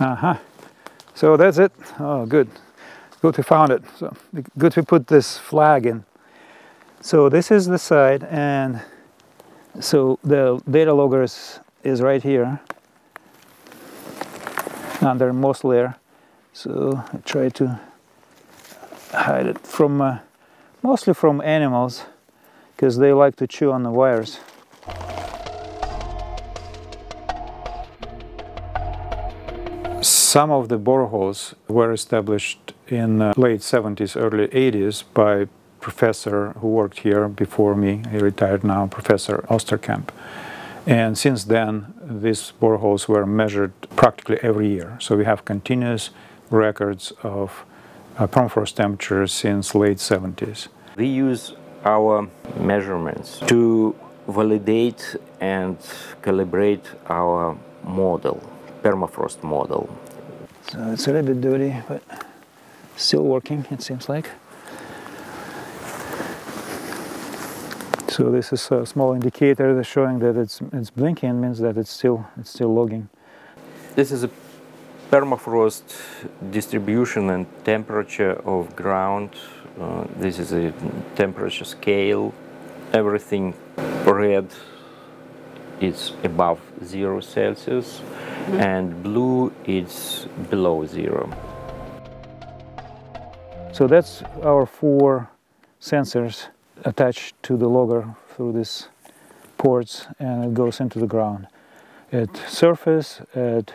Uh-huh. So that's it. Oh, good. Good we found it. So good we put this flag in. So this is the side and so the data logger is, is right here under moss layer. So I try to hide it from uh, mostly from animals because they like to chew on the wires. Some of the boreholes were established in uh, late 70s, early 80s by professor who worked here before me, he retired now, Professor Osterkamp. And since then, these boreholes were measured practically every year. So we have continuous records of uh, permafrost temperatures since late 70s. We use our measurements to validate and calibrate our model, permafrost model. So it's a little bit dirty, but still working, it seems like. So this is a small indicator that's showing that it's it's blinking means that it's still it's still logging. This is a permafrost distribution and temperature of ground. Uh, this is a temperature scale. Everything red is above zero Celsius mm -hmm. and blue is below zero. So that's our four sensors attached to the logger through these ports and it goes into the ground. At surface at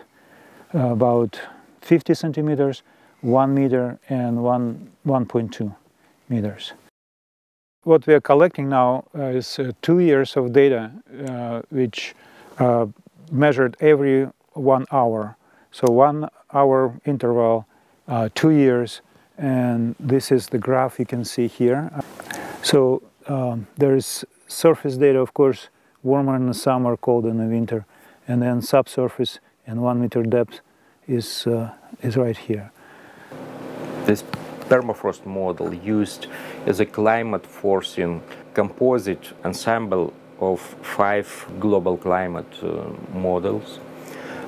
uh, about 50 centimeters, 1 meter and 1, 1.2 meters. What we are collecting now uh, is uh, two years of data uh, which measured every one hour. So one hour interval, two years, and this is the graph you can see here. So um, there is surface data, of course, warmer in the summer, colder in the winter, and then subsurface and one meter depth is, uh, is right here. This permafrost model used as a climate forcing composite ensemble of five global climate uh, models,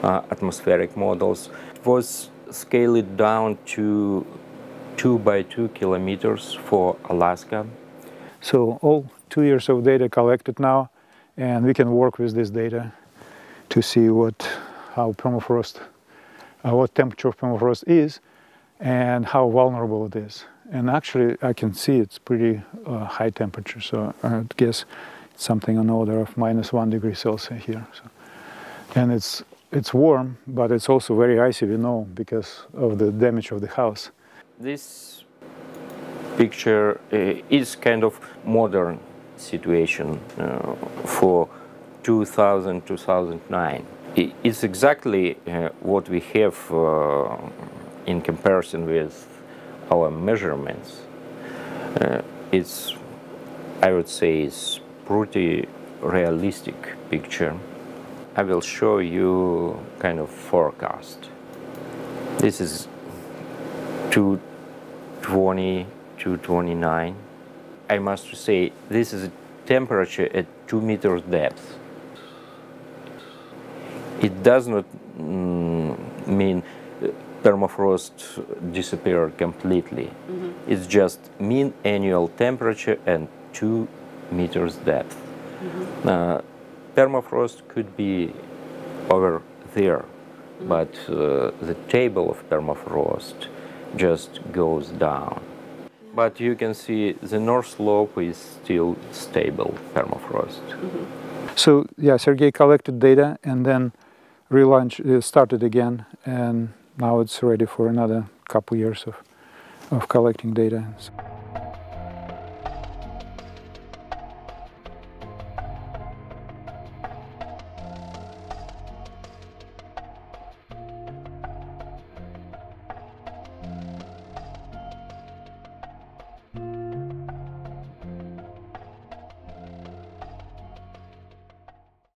uh, atmospheric models, was scaled down to two by two kilometers for Alaska. So all two years of data collected now, and we can work with this data to see what how permafrost, uh, what temperature of permafrost is, and how vulnerable it is. And actually, I can see it's pretty uh, high temperature, so I guess it's something on the order of minus one degree Celsius here. So. And it's it's warm, but it's also very icy, we know, because of the damage of the house. This picture uh, is kind of modern situation uh, for 2000 2009 it's exactly uh, what we have in comparison with our measurements it's I would say it's pretty realistic picture I will show you kind of forecast this is 220 229. I must say this is a temperature at 2 meters depth. It does not mm, mean uh, permafrost disappeared completely. Mm -hmm. It's just mean annual temperature and 2 meters depth. Mm -hmm. uh, permafrost could be over there, mm -hmm. but uh, the table of permafrost just goes down but you can see the north slope is still stable permafrost. Mm -hmm. So yeah, Sergey collected data and then relaunch uh, started again, and now it's ready for another couple years of of collecting data.